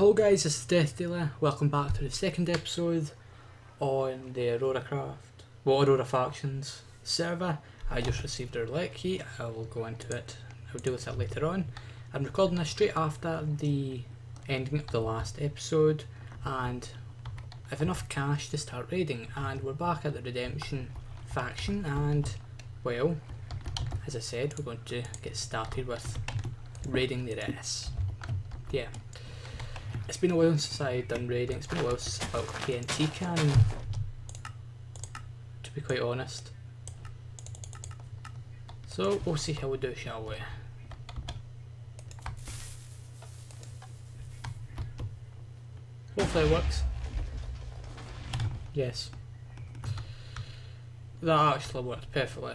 Hello guys, this is Deathdealer. Welcome back to the second episode on the Aurora Craft, well Aurora Factions server. I just received a relic key, I will go into it, I'll deal with it later on. I'm recording this straight after the ending of the last episode and I've enough cash to start raiding and we're back at the Redemption faction and well, as I said, we're going to get started with raiding the rest. Yeah. It's been a while since I've done raiding, it's been a while since I built a TNT cannon, to be quite honest. So we'll see how we do, shall we? Hopefully it works. Yes. That actually worked perfectly.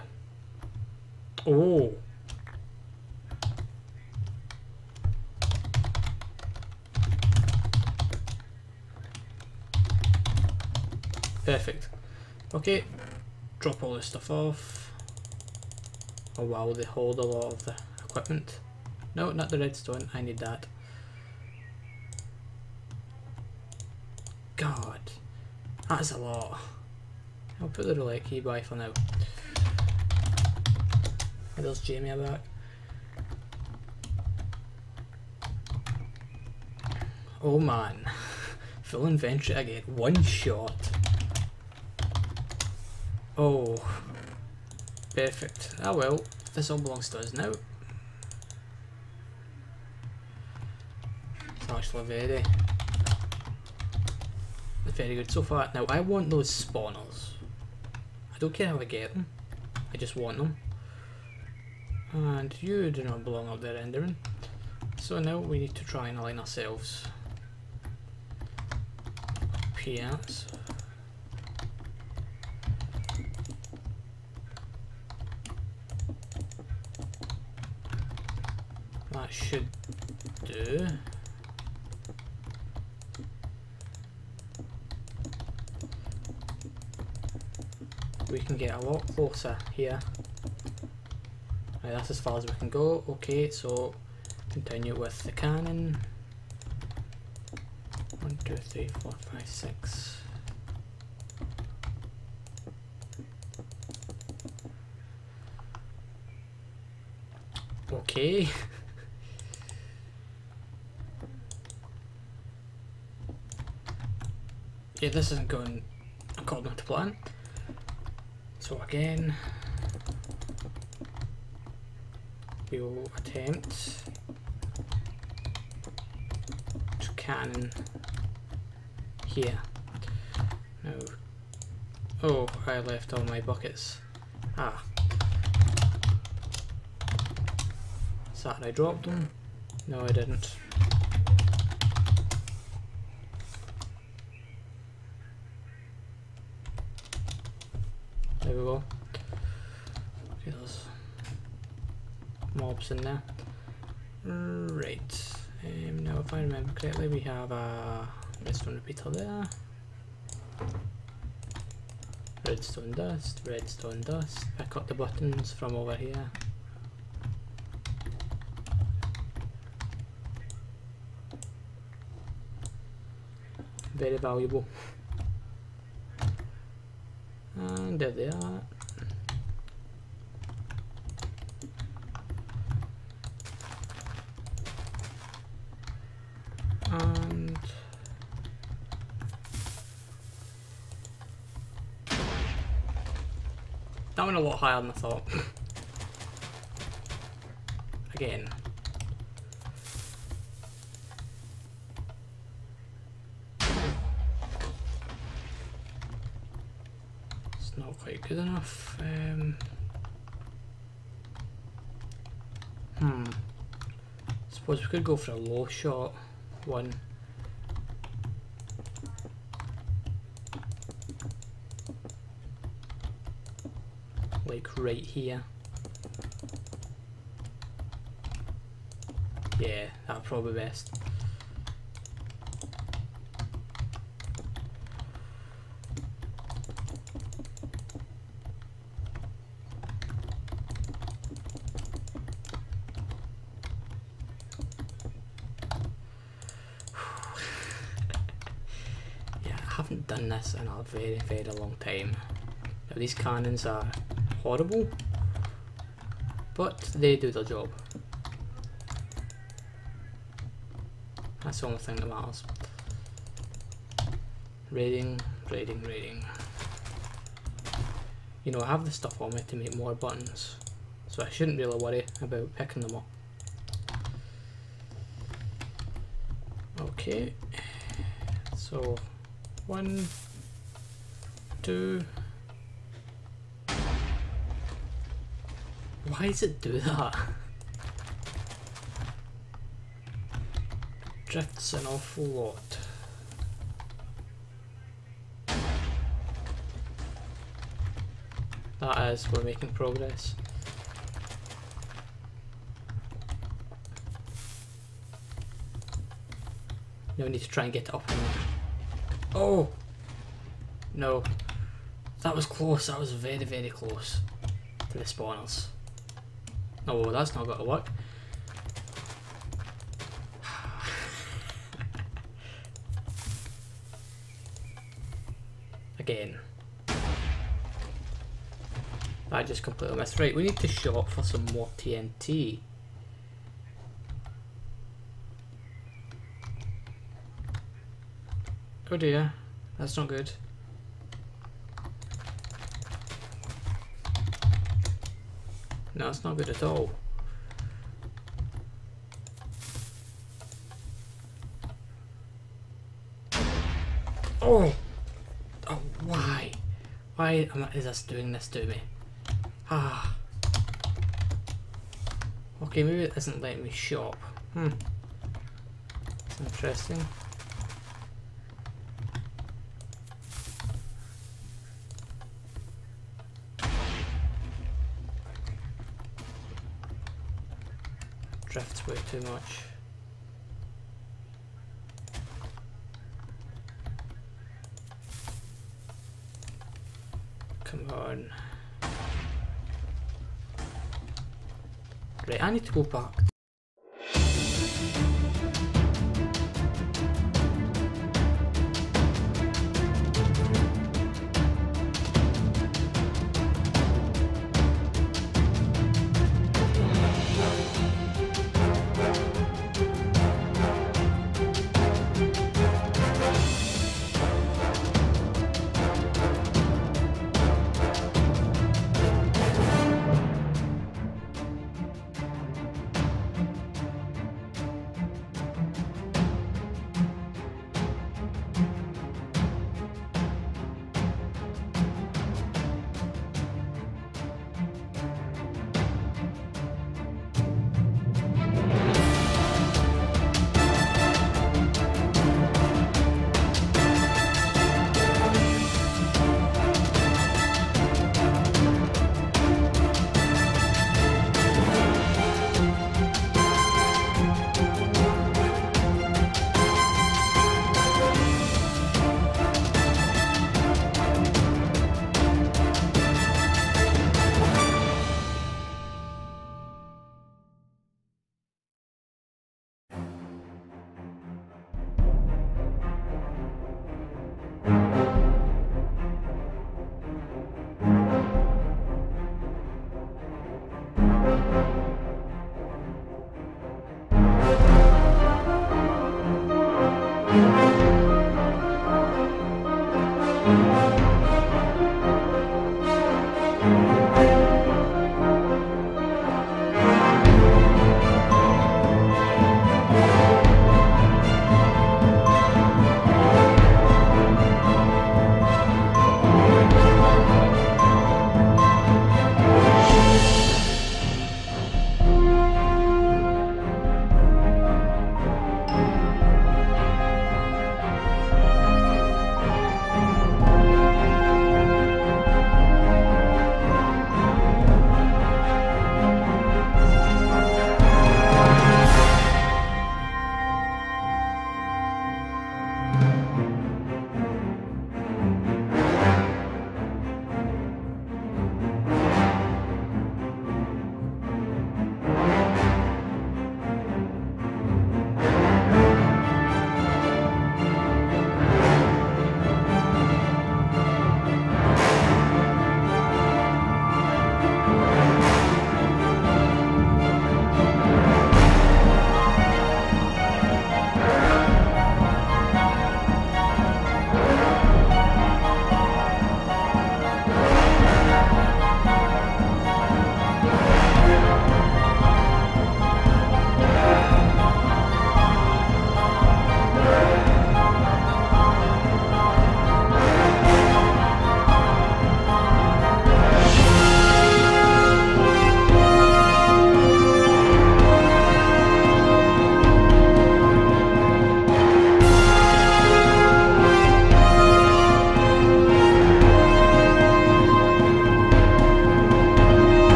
Oh! Perfect. Okay, drop all this stuff off. Oh wow, they hold a lot of the equipment. No, not the redstone, I need that. God, that is a lot. I'll put the relic key by for now. There's Jamie back. Oh man, full inventory again, one shot. Oh, perfect. Ah well, this all belongs to us now. It's actually very, very good so far. Now I want those spawners. I don't care how I get them. I just want them. And you do not belong up there, Enderman. So now we need to try and align ourselves. Up should do. We can get a lot closer here. Right, that's as far as we can go. Okay, so continue with the cannon. One, two, three, four, five, six. Okay. yeah, this isn't going according to plan. So again, we will attempt to cannon here. No. Oh, I left all my buckets. Ah. Is that I dropped them? No, I didn't. We go. Okay, there's mobs in there. Right. Um, now, if I remember correctly, we have a redstone repeater there. Redstone dust, redstone dust. Pick up the buttons from over here. Very valuable. And there they are. And that went a lot higher than I thought. Again. It's not quite good enough. Um, hmm. Suppose we could go for a low shot one. Like right here. Yeah, that'd probably be best. A very, very long time. Now these cannons are horrible, but they do their job. That's the only thing that matters. Raiding, raiding, raiding. You know, I have the stuff on me to make more buttons, so I shouldn't really worry about picking them up. Okay, so one, two. Why does it do that? Drifts an awful lot. That is, we're making progress. Now we need to try and get up Oh! No. That was close, that was very, very close to the spawners. Oh, that's not going to work. Again. I just completely missed. Right, we need to shop for some more TNT. Oh dear, that's not good. No, it's not good at all. Oh! Oh, why? Why am I, is this doing this to me? Ah. Okay, maybe it isn't letting me shop. Hmm. It's interesting. Drifts way too much. Come on. Right, I need to go back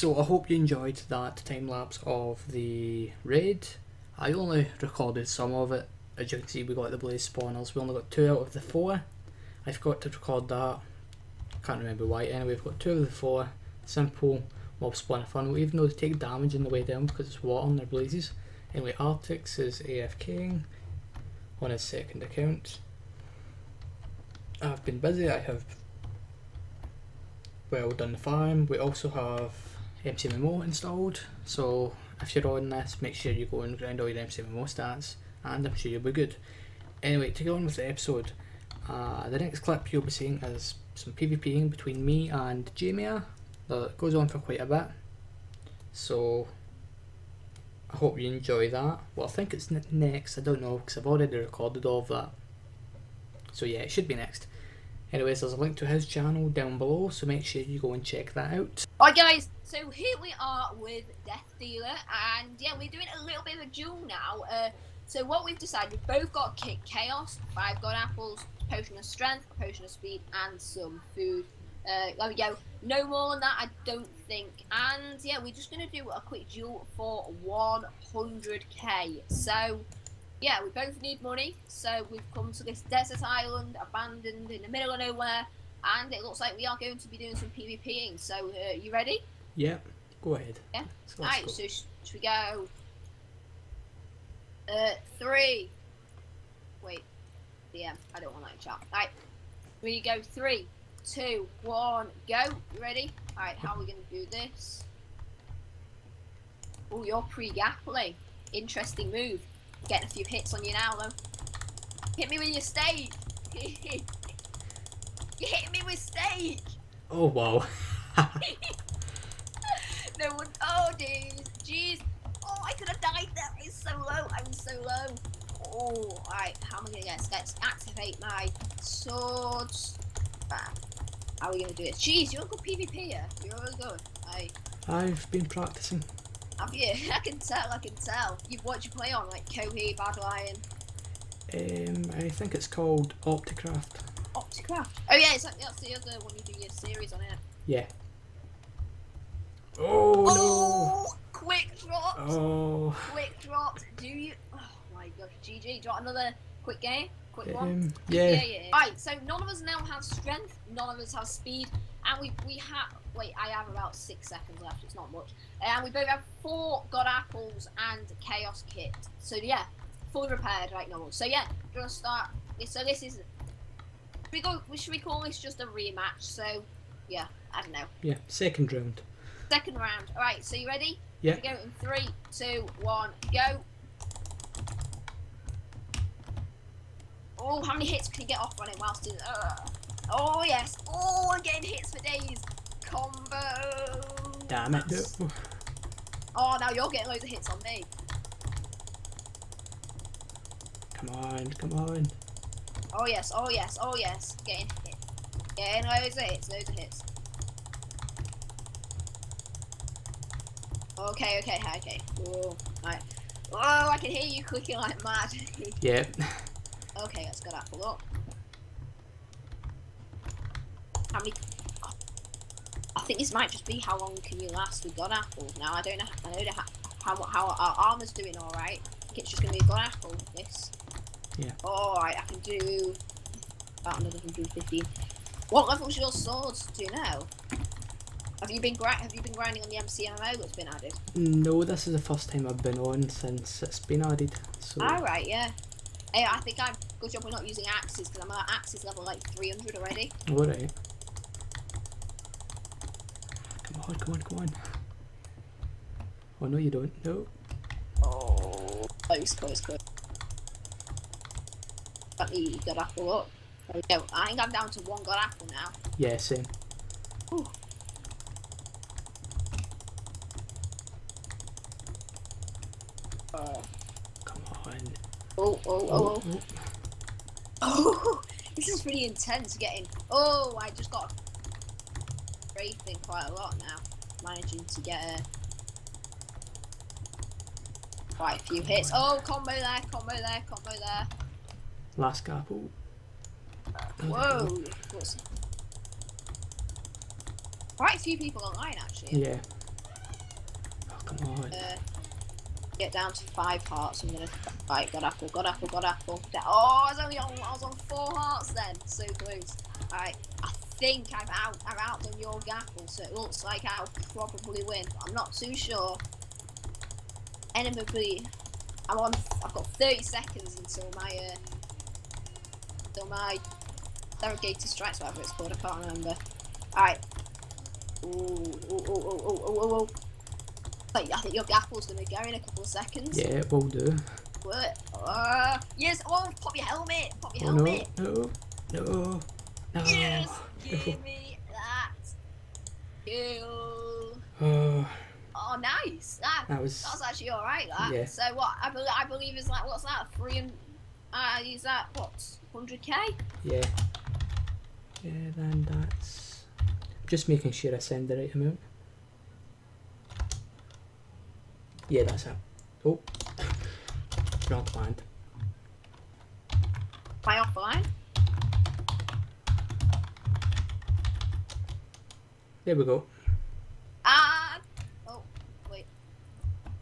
so I hope you enjoyed that time lapse of the raid. I only recorded some of it. As you can see, we got the blaze spawners. We only got two out of the four. I forgot to record that. Can't remember why. Anyway, we've got two of the four. Simple mob spawner fun. Even though they take damage on the way down because it's water on their blazes. Anyway, Artix is AFKing on his second account. I've been busy. I have well done the farm. We also have MCMMO installed, so if you're on this, make sure you go and grind all your MCMMO stats, and I'm sure you'll be good. Anyway, to go on with the episode, uh, the next clip you'll be seeing is some PvPing between me and Jamea that goes on for quite a bit. So I hope you enjoy that. Well, I think it's next. I don't know because I've already recorded all of that. So yeah, it should be next. Anyways, there's a link to his channel down below, so make sure you go and check that out. Alright guys, so here we are with Deathdealer, and yeah, we're doing a little bit of a duel now. Uh, so what we've decided, we've both got Kit Chaos, 5 God Apples, Potion of Strength, Potion of Speed, and some food. Uh, there we go. No more than that, I don't think. And yeah, we're just going to do a quick duel for 100k. So yeah, we both need money, so we've come to this desert island, abandoned in the middle of nowhere, and it looks like we are going to be doing some PvPing. So, uh, you ready? Yep, go ahead. Yeah. So Alright, so sh should we go? Uh, three. Wait, Yeah, I don't want that chat. Alright, we go three, two, one, go. You ready? Alright, how are we gonna do this? Oh, you're pre-gappling. Interesting move. Getting a few hits on you now, though. Hit me with your steak. you hit me with steak. Oh, wow. no one. Oh, dude. Jeez. Oh, I could have died there. It's so low. I'm so low. Oh, alright. How am I going to get Let's activate my swords. Bam. How are we going to do it? Jeez, you're a good PvPer. You're really good. I... I've been practicing. Have you? I can tell, I can tell. You've watched you play on, like Kohi, Badlion? Um, I think it's called Opticcraft. Opticcraft? Oh yeah, it's like, that's the other one you do your series on it. Yeah. Oh, oh no! Quick drop! Oh. Quick drop. Do you? Oh my gosh, GG. Do you want another quick game? Quick um, one? Yeah. Yeah, yeah. Alright, so none of us now have strength, none of us have speed, and we, we have Wait, I have about six seconds left. It's not much. And we both have four God Apples and Chaos Kit. So yeah, fully repaired right now. So yeah, gonna start. So this is. We go. Should we call this just a rematch? So yeah, I don't know. Yeah, second round. Second round. All right. So you ready? Yeah. We go in three, two, one, go. Oh, how many hits can you get off on it whilst in? Uh, oh yes. Oh, I'm getting hits for days combo. Damn it. No. Oh, now you're getting loads of hits on me. Come on, come on. Oh yes, oh yes, oh yes. Getting hit. Getting loads of hits, loads of hits. Okay, okay, okay. Whoa, right. Whoa, I can hear you clicking like mad. yep. Okay, let's go that pull up. How many I think this might just be how long can you last with God Apple. Now I don't know. I don't know how how, how our armor's doing. All right. I think it's just gonna be a God Apple. This. Yeah. All right. I can do about another 115. What level's your swords? Do you know? Have you been have you been grinding on the MCMMO that's been added? No, this is the first time I've been on since it's been added. So. All right. Yeah. Hey, I think I'm good job we're not using axes because I'm at axes level like 300 already. All right. Come on, come on, come on. Oh, no, you don't. No. Oh, close, close, close. Got the god apple up. There we go. I think I'm down to one god apple now. Yeah, same. Ooh. Uh, come on. Oh, oh, oh, oh. Oh, oh. this is pretty intense getting. Oh, I just got quite a lot now, managing to get a quite a few hits. Oh, combo there, combo there, combo there. Last couple. Whoa! Quite a few people online actually. Yeah. Oh, come on. Uh, get down to five hearts. I'm gonna. Right, got apple, got apple, got apple. Oh, I was only on. I was on four hearts then. So close. Alright, I think I've out. I've outdone your apple, so it looks like I'll probably win. But I'm not too sure. Anybody? I'm on. I've got 30 seconds until my. Uh, until my Derogator strikes, whatever it's called. I can't remember. Alright. Ooh, ooh, ooh, ooh, ooh, ooh, ooh. I think your apple's gonna go in a couple of seconds. Yeah, it will do. What? Uh, yes. Oh, pop your helmet. Pop your Oh, helmet. no, no, no, no. Yes. Give me that. Kill. Oh, Oh, nice. That, that was. that's actually all right. That. Yeah. So what? I believe I believe is like what's that? Three and uh, is that what? Hundred k? Yeah. Yeah, then that's. Just making sure I send the right amount. Yeah, that's it. Oh. Wrong command. By offline. There we go. Ah. Oh, wait.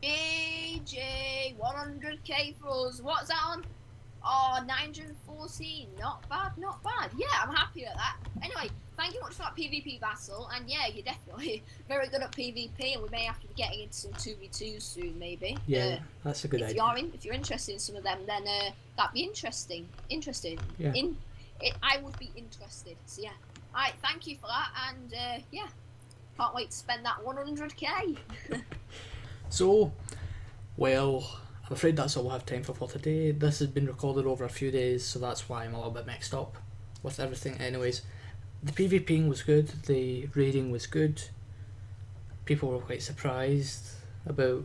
AJ, 100k for us. What's that on? Oh, 914. Not bad, not bad. Yeah, I'm happy at that. Anyway, thank you much for that PvP battle. And yeah, you're definitely very good at PvP, and we may have to be getting into some 2v2s soon, maybe. Yeah, Uh, that's a good if idea. you're in, if you're interested in some of them, then uh, that'd be interesting. Interesting. Yeah. In, it, I would be interested. So yeah. All right. Thank you for that, and uh, yeah, can't wait to spend that 100k. So, well, I'm afraid that's all we have time for for today. This has been recorded over a few days, so that's why I'm a little bit mixed up with everything. Anyways, the PvPing was good, the raiding was good. People were quite surprised about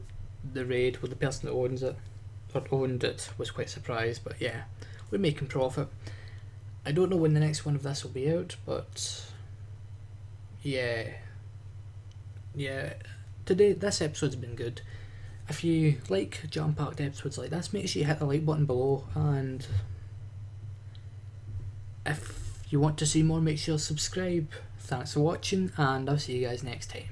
the raid. Well, the person that owns it, or owned it, was quite surprised, but yeah, we're making profit. I don't know when the next one of this will be out, but yeah, yeah. Today, this episode's been good. If you like jam packed episodes like this, make sure you hit the like button below. And if you want to see more, make sure you subscribe. Thanks for watching, and I'll see you guys next time.